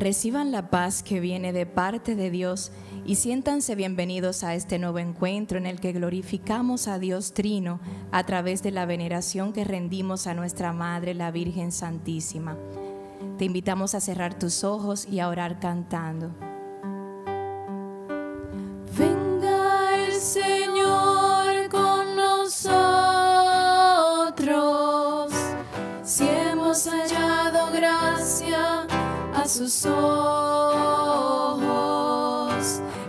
Reciban la paz que viene de parte de Dios y siéntanse bienvenidos a este nuevo encuentro en el que glorificamos a Dios Trino a través de la veneración que rendimos a nuestra Madre, la Virgen Santísima. Te invitamos a cerrar tus ojos y a orar cantando. Sus ojos.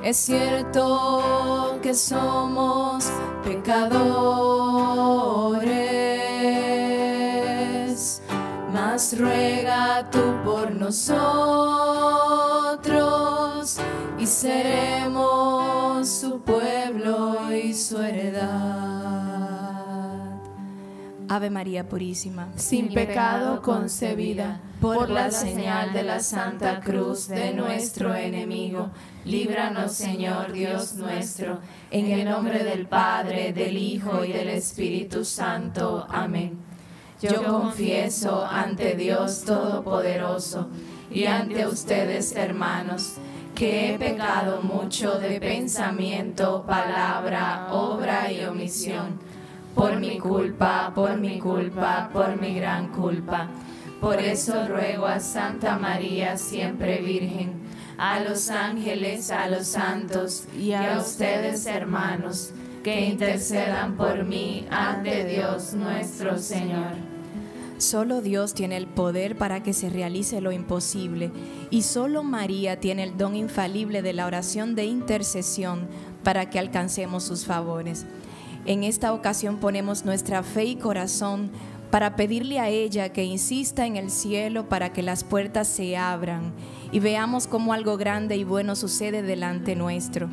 Es cierto que somos pecadores, mas ruega tú por nosotros y seremos su pueblo y su heredad. Ave María Purísima, Sin pecado concebida, por la señal de la Santa Cruz de nuestro enemigo, líbranos Señor Dios nuestro, en el nombre del Padre, del Hijo y del Espíritu Santo. Amén. Yo confieso ante Dios Todopoderoso y ante ustedes, hermanos, que he pecado mucho de pensamiento, palabra, obra y omisión. Por mi culpa, por mi culpa, por mi gran culpa. Por eso ruego a Santa María, siempre Virgen, a los ángeles, a los santos y a ustedes, hermanos, que intercedan por mí ante Dios nuestro Señor. Solo Dios tiene el poder para que se realice lo imposible y solo María tiene el don infalible de la oración de intercesión para que alcancemos sus favores. En esta ocasión ponemos nuestra fe y corazón para pedirle a ella que insista en el cielo para que las puertas se abran y veamos cómo algo grande y bueno sucede delante nuestro.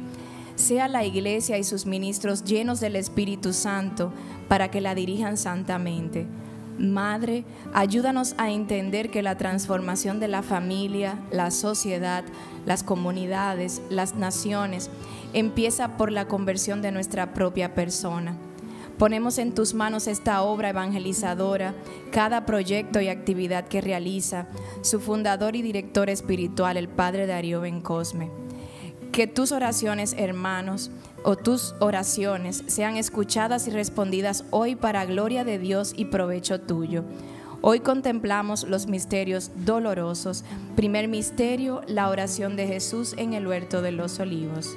Sea la iglesia y sus ministros llenos del Espíritu Santo para que la dirijan santamente. Madre, ayúdanos a entender que la transformación de la familia, la sociedad, las comunidades, las naciones, empieza por la conversión de nuestra propia persona. Ponemos en tus manos esta obra evangelizadora, cada proyecto y actividad que realiza su fundador y director espiritual, el Padre Darío Bencosme. Que tus oraciones, hermanos, o tus oraciones sean escuchadas y respondidas hoy para gloria de Dios y provecho tuyo. Hoy contemplamos los misterios dolorosos. Primer misterio, la oración de Jesús en el huerto de los olivos.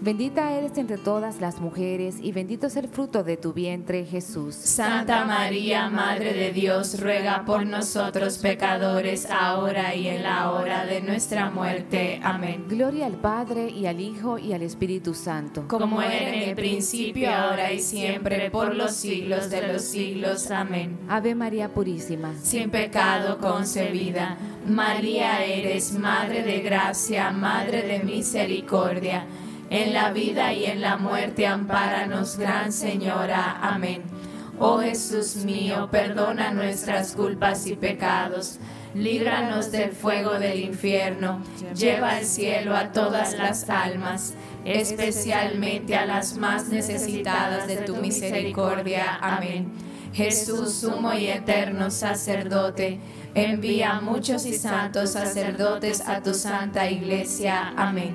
Bendita eres entre todas las mujeres y bendito es el fruto de tu vientre, Jesús. Santa María, Madre de Dios, ruega por nosotros pecadores, ahora y en la hora de nuestra muerte. Amén. Gloria al Padre y al Hijo y al Espíritu Santo. Como era en el principio, ahora y siempre, por los siglos de los siglos. Amén. Ave María Purísima. Sin pecado concebida. María eres Madre de Gracia, Madre de Misericordia en la vida y en la muerte, ampáranos, Gran Señora. Amén. Oh Jesús mío, perdona nuestras culpas y pecados. Líbranos del fuego del infierno. Lleva al cielo a todas las almas, especialmente a las más necesitadas de tu misericordia. Amén. Jesús, sumo y eterno sacerdote, envía muchos y santos sacerdotes a tu santa iglesia. Amén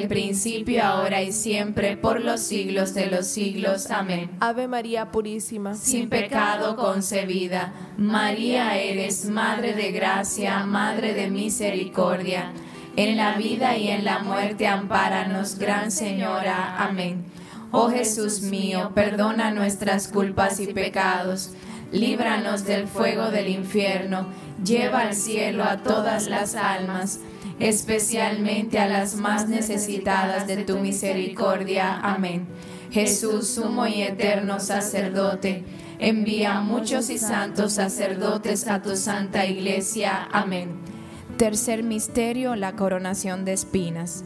principio, ahora y siempre, por los siglos de los siglos. Amén. Ave María Purísima. Sin pecado concebida. María eres Madre de gracia, Madre de misericordia. En la vida y en la muerte, ampáranos, Gran Señora. Amén. Oh Jesús mío, perdona nuestras culpas y pecados. Líbranos del fuego del infierno. Lleva al cielo a todas las almas, especialmente a las más necesitadas de tu misericordia. Amén. Jesús, sumo y eterno sacerdote, envía muchos y santos sacerdotes a tu santa iglesia. Amén. Tercer misterio, la coronación de espinas.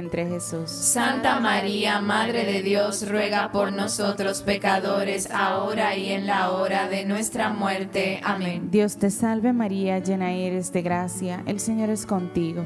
Jesús. Santa María, Madre de Dios, ruega por nosotros pecadores, ahora y en la hora de nuestra muerte. Amén. Dios te salve María, llena eres de gracia, el Señor es contigo.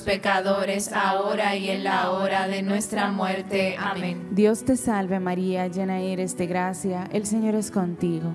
pecadores, ahora y en la hora de nuestra muerte. Amén. Dios te salve María, llena eres de gracia, el Señor es contigo.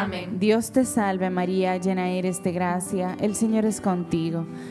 Dios te salve María, llena eres de gracia, el Señor es contigo.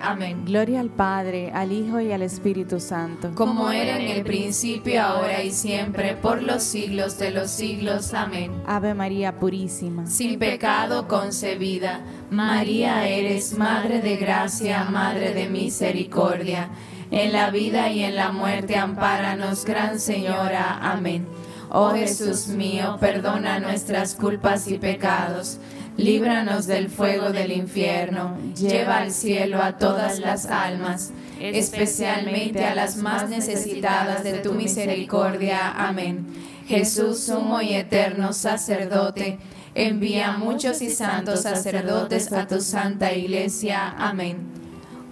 Amén. Gloria al Padre, al Hijo y al Espíritu Santo. Como era en el principio, ahora y siempre, por los siglos de los siglos. Amén. Ave María Purísima. Sin pecado concebida María eres Madre de Gracia, Madre de Misericordia. En la vida y en la muerte, ampáranos, Gran Señora. Amén. Oh Jesús mío, perdona nuestras culpas y pecados. Líbranos del fuego del infierno. Lleva al cielo a todas las almas, especialmente a las más necesitadas de tu misericordia. Amén. Jesús, sumo y eterno sacerdote, envía muchos y santos sacerdotes a tu santa iglesia. Amén.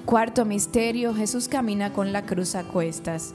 Cuarto misterio, Jesús camina con la cruz a cuestas.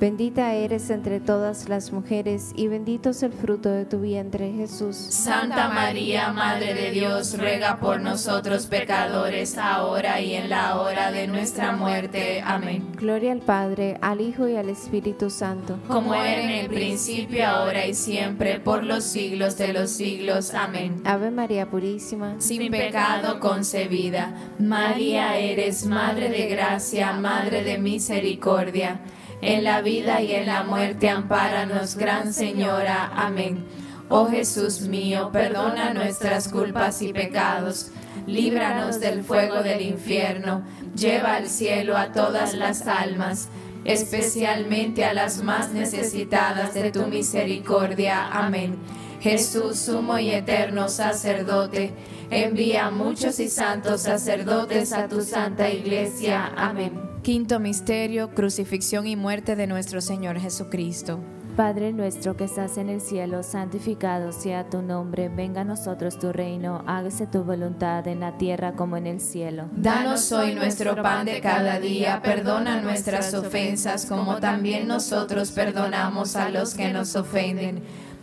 Bendita eres entre todas las mujeres y bendito es el fruto de tu vientre, Jesús. Santa María, Madre de Dios, ruega por nosotros pecadores, ahora y en la hora de nuestra muerte. Amén. Gloria al Padre, al Hijo y al Espíritu Santo. Como era en el principio, ahora y siempre, por los siglos de los siglos. Amén. Ave María Purísima, sin pecado concebida. María eres Madre de Gracia, Madre de Misericordia en la vida y en la muerte, ampáranos, Gran Señora. Amén. Oh Jesús mío, perdona nuestras culpas y pecados, líbranos del fuego del infierno, lleva al cielo a todas las almas, especialmente a las más necesitadas de tu misericordia. Amén. Jesús, sumo y eterno sacerdote, envía muchos y santos sacerdotes a tu santa iglesia. Amén. Quinto misterio, crucifixión y muerte de nuestro Señor Jesucristo. Padre nuestro que estás en el cielo, santificado sea tu nombre, venga a nosotros tu reino, hágase tu voluntad en la tierra como en el cielo. Danos hoy nuestro pan de cada día, perdona nuestras ofensas como también nosotros perdonamos a los que nos ofenden.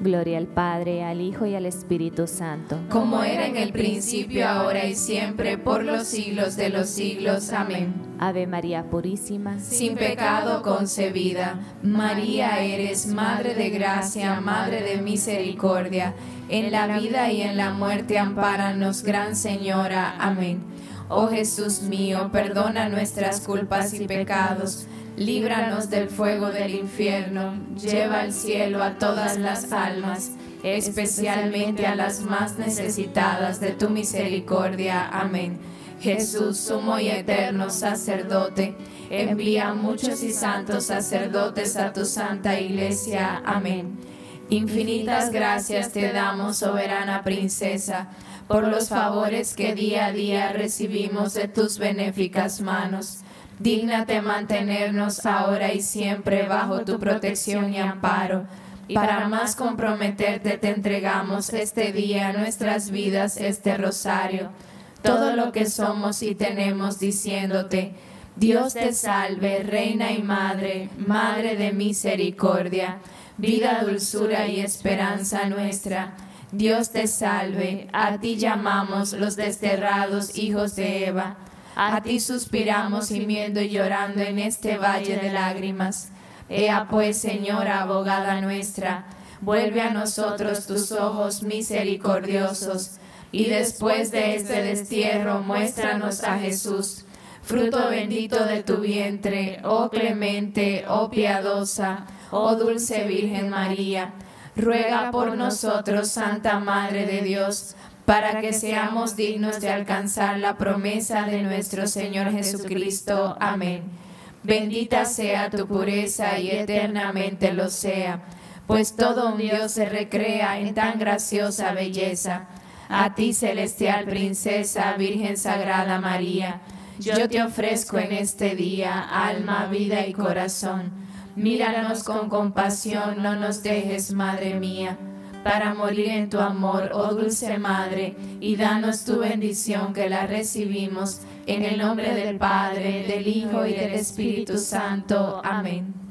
Gloria al Padre, al Hijo y al Espíritu Santo. Como era en el principio, ahora y siempre, por los siglos de los siglos. Amén. Ave María Purísima, sin pecado concebida. María eres Madre de Gracia, Madre de Misericordia. En la vida y en la muerte, ampáranos, Gran Señora. Amén. Oh Jesús mío, perdona nuestras culpas y pecados líbranos del fuego del infierno, lleva al cielo a todas las almas, especialmente a las más necesitadas de tu misericordia. Amén. Jesús, sumo y eterno sacerdote, envía muchos y santos sacerdotes a tu santa iglesia. Amén. Infinitas gracias te damos, soberana princesa, por los favores que día a día recibimos de tus benéficas manos Dígnate mantenernos ahora y siempre bajo tu protección y amparo. Para más comprometerte te entregamos este día nuestras vidas, este rosario, todo lo que somos y tenemos diciéndote, Dios te salve, Reina y Madre, Madre de misericordia, vida, dulzura y esperanza nuestra. Dios te salve, a ti llamamos los desterrados hijos de Eva. A ti suspiramos gimiendo y llorando en este valle de lágrimas. Ea pues, Señora, abogada nuestra, vuelve a nosotros tus ojos misericordiosos, y después de este destierro muéstranos a Jesús, fruto bendito de tu vientre, oh clemente, oh piadosa, oh dulce Virgen María. Ruega por nosotros, Santa Madre de Dios, para que seamos dignos de alcanzar la promesa de nuestro Señor Jesucristo. Amén. Bendita sea tu pureza y eternamente lo sea, pues todo un Dios se recrea en tan graciosa belleza. A ti, celestial princesa, Virgen Sagrada María, yo te ofrezco en este día alma, vida y corazón. Míranos con compasión, no nos dejes, Madre mía, para morir en tu amor, oh dulce Madre, y danos tu bendición que la recibimos en el nombre del Padre, del Hijo y del Espíritu Santo. Amén.